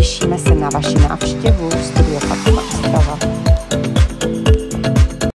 Těšíme se na vaši návštěvu.